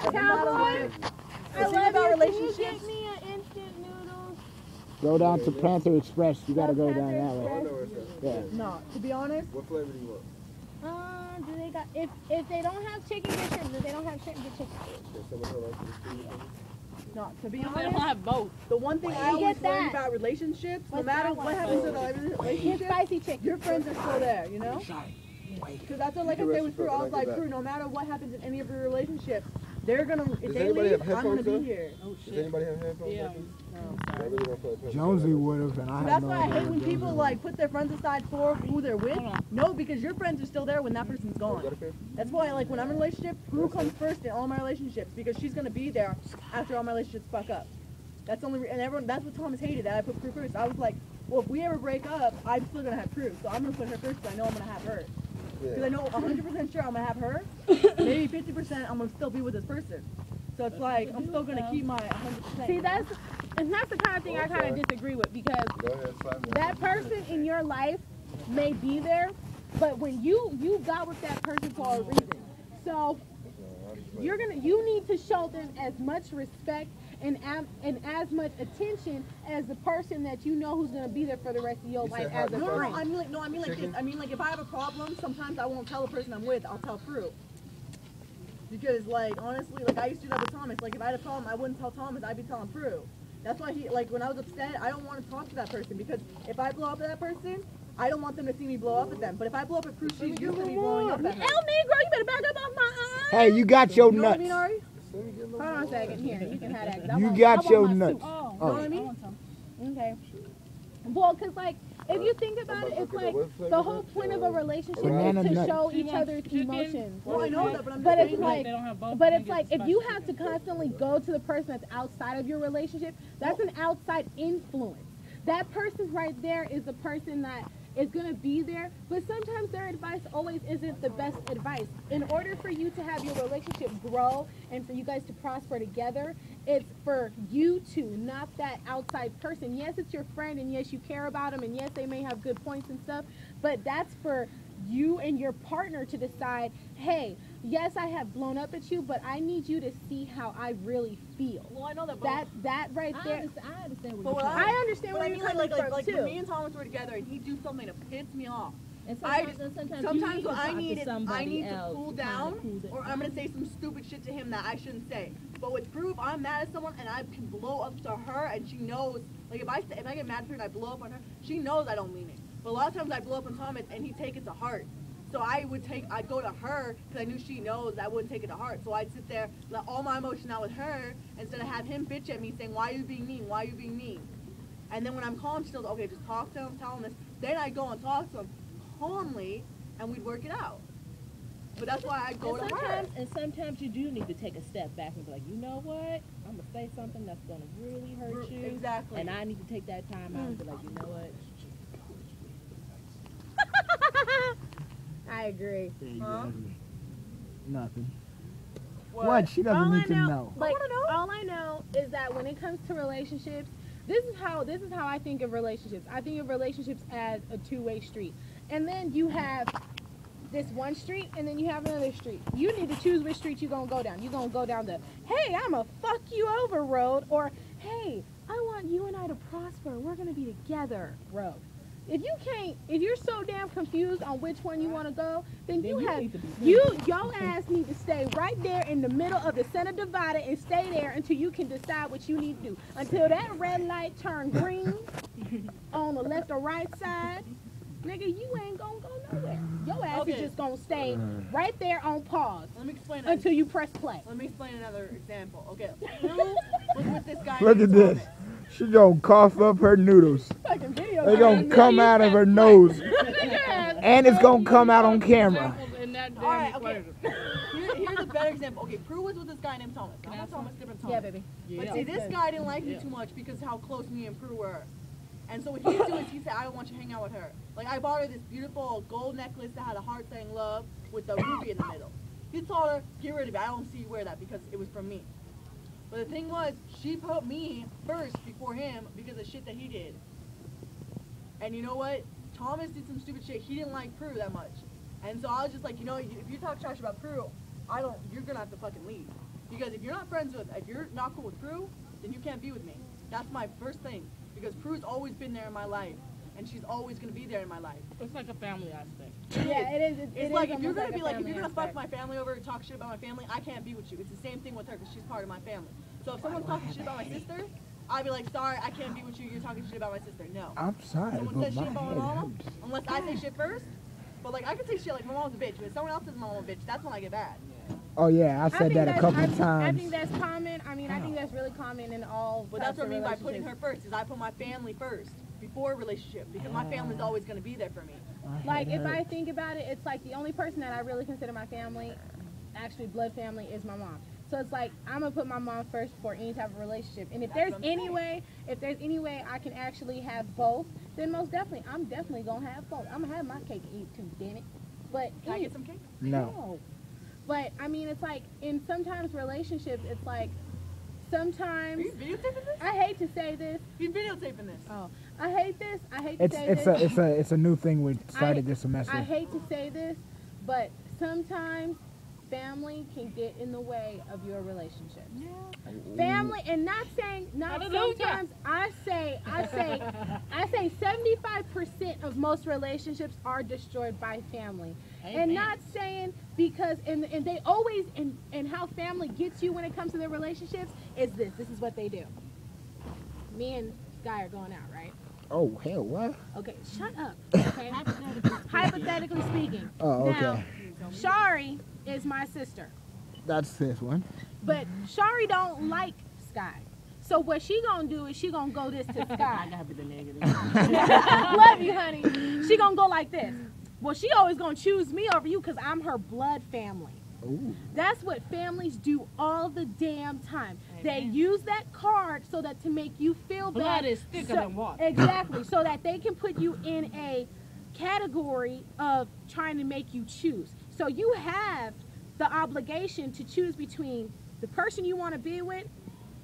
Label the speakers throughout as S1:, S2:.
S1: Cowboy, I love
S2: about
S1: you. Can you
S2: relationships-
S1: get me an instant noodles?
S3: Go down to Panther Express. You gotta go down that way.
S4: know where it's at.
S3: Yeah.
S2: No, to be honest,
S4: What flavor do you want?
S1: Uh, do they got if if they don't have chicken, get shrimp. If they don't have shrimp, get chicken.
S4: Can someone to the steam?
S2: no, to be
S5: They don't have both.
S2: the one thing I
S1: You
S2: always
S1: get
S2: learned
S1: that.
S2: about relationships, no matter what
S1: one?
S2: happens in a
S1: Get
S2: relationship,
S1: spicy chicken.
S2: your friends are still there, you know? Because that's what, like I
S4: You can
S2: said with Prue, I was like,
S4: that.
S2: Prue, no matter what happens in any of your relationships, they're gonna, if
S4: Does
S2: they
S4: anybody
S2: leave,
S4: have
S2: I'm gonna be here.
S5: Oh
S4: Does anybody have headphones?
S5: Yeah.
S4: like um, this? I really want to play Pepsi.
S3: Jonesy would have, and I
S2: So
S3: had
S2: that's
S3: no
S2: why I hate when
S3: Jonesy
S2: people like put their friends aside for who they're with. No, because your friends are still there when that person's gone.
S4: got?
S2: That's why, like, when I'm in a relationship, who comes first in all my relationships because she's gonna be there after all my relationships fuck up. That's the only, re- and everyone. That's what Thomas hated that I put Prue first. I was like, well, if we ever break up, I'm still gonna have Prue, so I'm gonna put her first because I know I'm gonna have her. Because I know 100% sure I'm gonna have her. Maybe 50% I'm gonna still be with this person. So it's like I'm still gonna keep my 100%.
S1: See, that's and that's the kind of thing I kind of disagree with because
S4: Go ahead,
S1: that person in your life may be there, but when you you got with that person for a reason. So you're gonna you need to show them as much respect and and as much attention as the person that you know who's gonna be there for the rest of your
S4: You
S1: life as a
S4: how-
S2: No, no,
S1: friend.
S2: no, I mean like no, I mean like this. I mean like if I have a problem, sometimes I won't tell the person I'm with. I'll tell Prue. Because like honestly, like I used to do that with Thomas. Like if I had a problem, I wouldn't tell Thomas. I'd be telling Prue. That's why he like when I was upset, I don't want to talk to that person because if I blow up at that person, I don't want them to see me blow up at them. But if I blow up at Prue, she's used to me blowing up at her.
S1: El Negro, you better back up off my eye.
S3: Hey, you got your
S2: You know what I
S3: nuts.
S2: mean, Ari?
S4: Let me get a little
S1: Hold on a second. Here, you can have that. 'cause I
S3: You
S1: want-
S3: got
S1: I
S3: your nuts.
S5: Oh,
S2: You know what I
S5: I
S2: mean?
S5: want some.
S1: Okay. Well, cause like if you think about it, it's like
S4: at what flavor
S1: the whole point of a relationship is to show each other's emotions.
S2: Well, I know that, but I'm
S1: But
S2: just
S1: it's
S2: saying,
S1: like-
S5: They don't have both.
S1: But it's like if you have to constantly go to the person that's outside of your relationship, that's an outside influence. That person right there is the person that is gonna be there, but sometimes their advice always isn't the best advice. In order for you to have your relationship grow and for you guys to prosper together, it's for you to, not that outside person. Yes, it's your friend, and yes, you care about them, and yes, they may have good points and stuff, but that's for you and your partner to decide, hey, yes, I have blown up at you, but I need you to see how I really feel.
S2: well, I know that. But
S1: That that right
S5: I
S1: there.
S5: understand, I understand
S2: But
S5: what
S2: what
S5: you're
S2: I-
S1: I understand
S2: But
S1: where
S2: I
S1: you're
S2: mean, like,
S1: coming
S2: like, like, like
S1: too.
S2: when me and Thomas were together and he'd do something to piss me off.
S5: And
S2: I
S5: sometimes, and sometimes,
S2: Sometimes
S5: to
S2: I need
S5: to
S2: it, I need to cool
S5: to
S2: down,
S5: cool
S2: or I'm gonna say some stupid shit to him that I shouldn't say. But with Prue, I'm mad at someone and I can blow up to her, and she knows. Like if I if I get mad at her and I blow up on her, she knows I don't mean it. But a lot of times I blow up on Thomas and he take it to heart. So I would take, I'd go to her because I knew she knows I wouldn't take it to heart. So I'd sit there, let all my emotion out with her instead of have him bitch at me saying, "Why are you being mean? Why are you being mean?" And then when I'm calm, she goes, "Okay, just talk to him, tell him this." Then I go and talk to him calmly, and we'd work it out. But that's why I go
S5: and
S2: to her.
S5: sometimes, and sometimes you do need to take a step back and be like, you know what? I'm gonna say something that's gonna really hurt you,
S2: Exactly.
S5: and I need to take that time out and be like, you know what?
S1: I agree.
S2: Huh?
S3: Nothing. What? She doesn't
S1: all
S3: need
S1: I
S3: to
S1: know,
S3: know.
S1: All I know is that when it comes to relationships, this is how this is how I think of relationships. I think of relationships as a two-way street, and then you have this one street, and then you have another street. You need to choose which street you're gonna go down. You're gonna go down the hey, I'm a fuck you over road, or hey, I want you and I to prosper. We're gonna be together road. If you can't, if you're so damn confused on which one you want to go, then,
S5: Then
S1: you
S5: you
S1: have
S5: to
S1: you your ass need to stay right there in the middle of the center divider and stay there until you can decide what you need to do. Until that red light turn green on the left or right side, nigga, you ain't gonna go nowhere. Your ass
S2: Okay.
S1: is just gonna stay mm. right there on pause
S2: Let me explain. That.
S1: until you press play.
S2: Let me explain another example. Okay, Prue was with this guy.
S3: Look at this.
S2: Thomas.
S3: She gonna cough up her noodles. They
S1: game.
S3: gonna come out of her nose, and it's gonna come out on camera.
S5: Examples in that damn
S2: All right, okay. Here, here's a better example. Okay, Prue was with this guy named Thomas. Not Thomas, different Thomas.
S1: Yeah, baby.
S2: But see, this guy didn't like me
S5: Yeah.
S2: too much because how close me and Prue were. And so what he would do is he said, I don't want you to hang out with her. Like I bought her this beautiful gold necklace that had a heart saying love with a ruby in the middle. He told her, get rid of it. I don't see you wear that because it was from me. But the thing was, she put me first before him because of shit that he did. And you know what? Thomas did some stupid shit. He didn't like Prue that much. And so I was just like, you know, if you talk trash about Prue, I don't, you're gonna have to fucking leave. Because if you're not friends with, if you're not cool with Prue, then you can't be with me. That's my first thing. Because Prue's always been there in my life, and she's always gonna be there in my life.
S5: It's like a family aspect.
S1: Yeah, it is. It,
S2: It's
S1: it
S2: like
S1: is
S2: if you're gonna
S1: a
S2: be like if you're gonna fuck my family over and talk shit about my family, I can't be with you. It's the same thing with her because she's part of my family. So if someone's talking shit about my sister, I'd be like, sorry, I can't be with you. You're talking shit about my sister. No.
S3: I'm sorry,
S2: Someone
S3: but
S2: says
S3: my
S2: shit about my
S3: head
S2: mama,
S3: hurts.
S2: unless I say shit first. But like I can say shit like my mom's a bitch, but if someone else says my mom's a bitch, that's when I get mad.
S3: Oh yeah, I
S1: I
S3: said
S1: think
S3: that a couple
S1: I,
S3: of times.
S1: I think that's common. I mean, I think that's really common in all.
S2: But that's what I mean by putting her first. Is I put my family first before a relationship because my family's ah. always gonna be there for me.
S1: Like if I think about it, it's like the only person that I really consider my family, actually blood family, is my mom. So it's like I'm gonna put my mom first for any type of relationship. And if
S2: That's
S1: there's any
S2: saying.
S1: way, if there's any way I can actually have both, then most definitely I'm definitely gonna have both. I'm gonna have my cake and eat too, damn it. But
S2: Can I get some cake?
S3: no.
S1: But I mean, it's like in sometimes relationships, it's like
S2: Are
S1: sometimes
S2: you videotaping this?
S1: I hate to say this.
S2: You videotaping this?
S1: Oh, I hate this. I hate to
S3: It's
S1: say
S3: it's
S1: this.
S3: a it's a it's a new thing we started this semester.
S1: I hate to say this, but sometimes family can get in the way of your relationship. Family, and not saying not
S5: Hallelujah.
S1: sometimes. I say I say I say seventy five percent of most relationships are destroyed by family, and not saying because and and they always and and how family gets you when it comes to their relationships is this. This is what they do. Me and Guy are going out, right?
S3: oh hell, what?
S1: Okay, shut up. Okay. Hypothetically speaking.
S3: Oh okay,
S1: Now, Shari is my sister,
S3: that's this one.
S1: but Shari don't like Sky. So what she gonna do is she gonna go this to Sky.
S5: I gotta be the negative.
S1: Love you, honey. She gonna go like this. Well, she always gonna choose me over you because I'm her blood family.
S3: Ooh.
S1: That's what families do all the damn time. They use that card so that to make you feel
S5: Blood
S1: bad.
S5: is thicker
S1: so-
S5: than water.
S1: Exactly. so that they can put you in a category of trying to make you choose. So you have the obligation to choose between the person you want to be with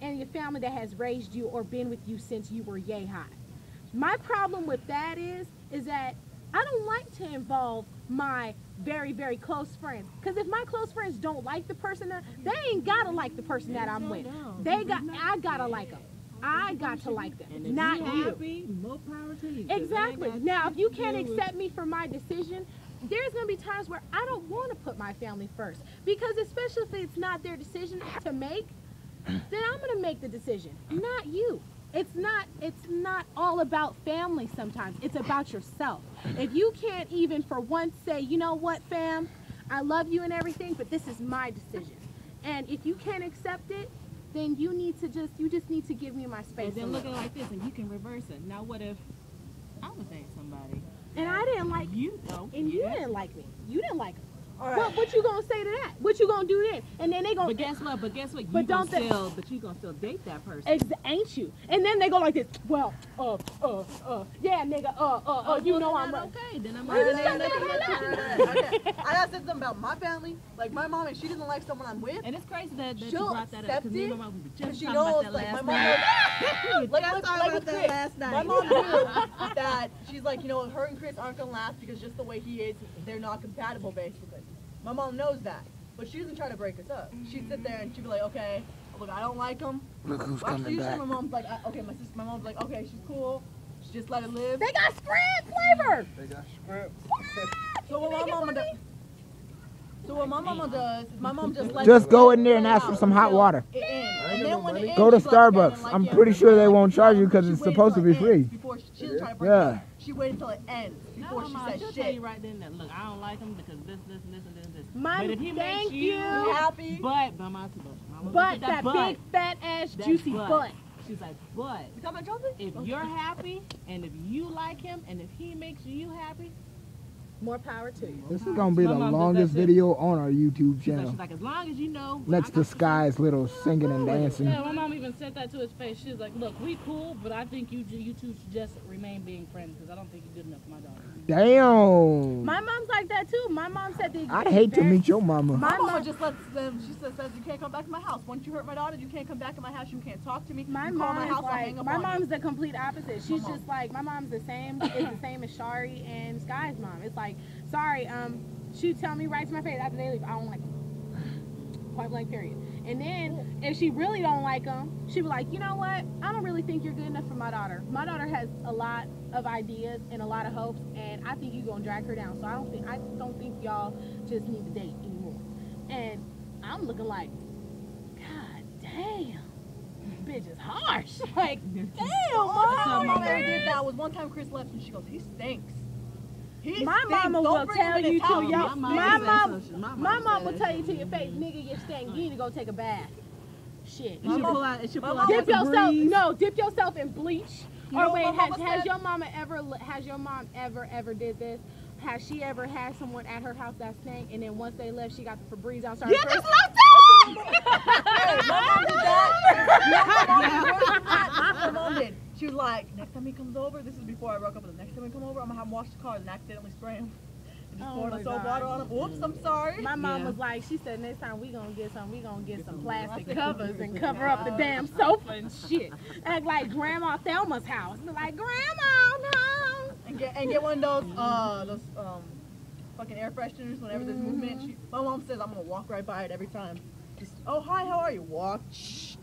S1: and your family that has raised you or been with you since you were yay high. My problem with that is is that I don't like to involve my very very close friends because if my close friends don't like the person that they ain't gotta like the person that I'm with. They got I gotta like them. I got to like them, not
S5: you
S1: you.
S5: happy, more power to you. 'cause
S1: Exactly.
S5: I ain't got
S1: Now, if you can't accept me for my decision, there's gonna be times where I don't want to put my family first because, especially if it's not their decision to make, then I'm gonna make the decision, not you. It's not. It's not all about family. Sometimes it's about yourself. If you can't even for once say, you know what, fam, I love you and everything, but this is my decision, and if you can't accept it, then you need to just you just need to give me my space.
S5: And then
S1: a
S5: look at it like this, and you can reverse it. Now, what if I was dating somebody
S1: and I didn't like
S5: you know,
S1: And you didn't like me. You didn't like him.
S2: All right.
S1: What, what you gonna say to that? What you gonna do then? And then they gonna
S5: But guess what? But guess what? You
S1: But don't they-
S5: still, but you gonna still date that person.
S1: ex- ain't you? And then they go like this. Well, uh, uh, uh, yeah, nigga, uh, uh, uh, you
S5: well,
S1: know I'm
S5: not
S1: right.
S5: okay. Then I'm
S1: Well,
S5: not
S1: then
S5: dating
S1: shut
S5: that
S1: the hell
S5: person.
S1: up.
S2: okay. I gotta say something about my family. Like my mom, if she doesn't like someone I'm with,
S5: And it's crazy that, that you
S2: She'll
S5: brought that up
S2: accept
S5: because me and
S2: it,
S5: my mom we were just
S2: she
S5: talking about
S2: knows,
S5: that
S2: like my
S5: last
S2: mom
S5: night.
S2: Knows, like, like,
S5: Just
S2: like with
S5: about that
S2: Chris.
S5: last night.
S2: My mom knew that she's like, you know, her and Chris aren't gonna last because just the way he is, they're not compatible basically. My mom knows that, but she doesn't try to break us up. She'd sit there and she'd be like, okay, look, I don't like him.
S3: Look who's
S2: Actually,
S3: coming
S2: usually
S3: back.
S2: my mom's like, uh, okay, my sister, my mom's like, okay, she's cool. She just let it live.
S1: They got spread flavor.
S4: They got shrimp.
S2: So what my mama does. So what my mama does is my mom just lets
S3: Just go in there and ask for some hot water.
S2: it ends. And then when it ends,
S3: Go to
S2: she's like, "Yeah, I
S3: Starbucks.
S2: like
S3: I'm
S2: you."
S3: pretty sure they won't charge
S2: know,
S3: you 'cause
S2: she
S3: it's
S2: waited
S3: supposed to
S2: till
S3: be
S2: it
S3: free.
S2: ends Before she, she doesn't try to break
S3: Yeah.
S2: up. She waited until it ends before
S5: No,
S2: she
S5: mama,
S2: says
S5: she'll
S2: shit.
S5: tell you right then that look, I don't like him because this, this, this, and this, this.
S1: My-
S5: but if he
S1: thank
S5: makes
S1: you.
S5: you
S2: You happy?
S5: but, but my, but,
S1: But that big fat ass
S5: That
S1: juicy
S5: butt.
S1: butt.
S5: She's like, but
S2: You talking about
S5: if you're happy and if you like him and if he makes you happy,
S1: More power to you.
S3: This is gonna be
S5: My
S3: the longest video on our YouTube channel.
S5: she's like, as long as you know.
S3: Next
S5: I
S3: to Sky's little singing and dancing.
S6: Yeah, my mom even said that to his face. She's like, "Look, we cool, but I think you you two should just remain being friends because I don't think you're good enough for my daughter."
S3: Damn.
S1: My mom's like that too. My mom said the
S3: I'd hate to meet your mama.
S2: My
S1: My
S2: mama
S1: mom-
S2: just lets them. She says, says you can't come back to my house. Once you hurt my daughter, you can't come back to my house. You can't talk to me.
S1: My
S2: you call
S1: mom
S2: my
S1: is
S2: house, I'll
S1: like
S2: hang up
S1: my
S2: on
S1: mom's
S2: you.
S1: the complete opposite. She's
S2: mom.
S1: just like my mom's the same is the same as Shari and Sky's mom. It's like, sorry, um, she tell me right to my face after they leave. I don't like them. Point blank period. And then if she really don't like them, she be like, you know what? I don't really think you're good enough for my daughter. My daughter has a lot of ideas and a lot of hopes, and I think you're gonna drag her down. So I don't think I don't think y'all just need to date anymore. And I'm looking like, God damn, bitch is harsh. Like, damn,
S2: time my
S1: mom
S2: did that was one time Chris left and she goes, he stinks. He
S1: My mama will tell you to
S2: house.
S1: your
S2: My
S1: my
S2: mama
S1: mom, my
S2: so.
S1: mom, will tell you to your face, nigga, you stink. You need to go take a bath. Shit.
S7: You should pull out. It should pull out
S1: Dip yourself,
S7: breeze.
S1: no, dip yourself in bleach.
S2: You
S1: or wait, has, has your mama ever, has your mom ever, ever did this? Has she ever had someone at her house that stank, and then once they left, she got the Febreze on? Yeah, that's what
S2: Hey, my mom did that. My mom did that. This is what my mom did. She was like, next time he comes over, this is before I broke up with him. Next time he come over, I'm gonna have him wash the car and accidentally spray him. And just
S1: Oh
S2: pour
S1: my
S2: the soap water on him. Oops, I'm sorry.
S1: My mom
S7: Yeah.
S1: was like, she said next time we gonna get some, we gonna get some plastic covers and cover up the damn sofa and shit. Act like Grandma Thelma's house. Be like, Grandma, no.
S2: and get and get one of those uh those um fucking air fresheners whenever there's movement. She, my mom says I'm gonna walk right by it every time. Oh hi how are you walk. Shh.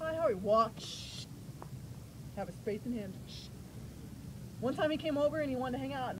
S2: Hi how are you walk. Shh. Have a space in him. Shh. One time he came over and he wanted to hang out.